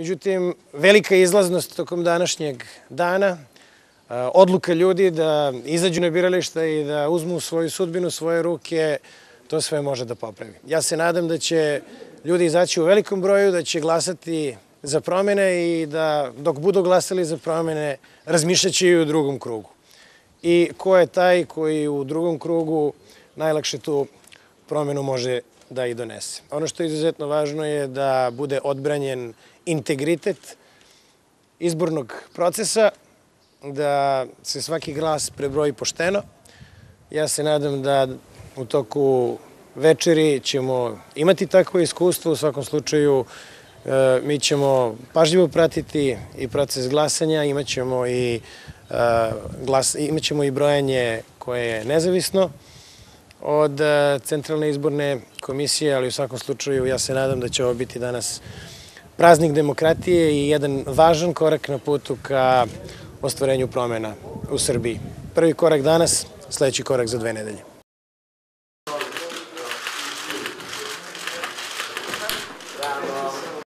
Međutim, velika izlaznost tokom današnjeg dana, odluka ljudi da izađu na birališta i da uzmu svoju sudbinu svoje ruke, to sve može da popravi. Ja se nadam da će ljudi izaći u velikom broju, da će glasati za promene i da dok budu glasali za promene razmišljaće i u drugom krugu. I ko je taj koji u drugom krugu najlakše tu promenu može da i donese. Ono što je izuzetno važno je da bude odbranjen integritet izbornog procesa, da se svaki glas prebroji pošteno. Ja se nadam da u toku večeri ćemo imati takvo iskustvo. U svakom slučaju e, mi ćemo pažljivo pratiti i proces glasanja, imaćemo i, e, glas, imaćemo i brojanje koje je nezavisno od e, Centralne izborne komisije, ali u svakom slučaju ja se nadam da će ovo biti danas praznik demokratije i jedan važan korak na putu ka ostvarenju promena u Srbiji. Prvi korak danas, sledeći korak za dve nedelje. Bravo.